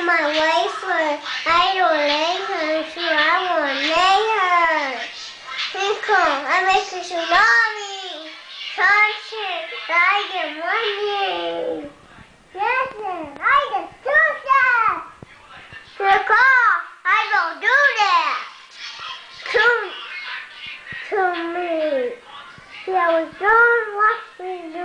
my wafer. I don't like her. She, I won't lay her. Pickle, I make a tsunami. Torture, I get money. Listen, I get two torture. Pickle, oh, I don't do that. To, to me. Yeah, we don't watch me do